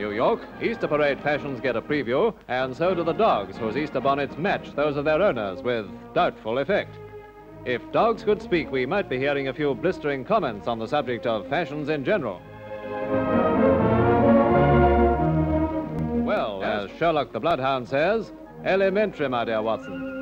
New York, Easter parade fashions get a preview, and so do the dogs, whose Easter bonnets match those of their owners with doubtful effect. If dogs could speak, we might be hearing a few blistering comments on the subject of fashions in general. Well, as Sherlock the Bloodhound says, elementary, my dear Watson.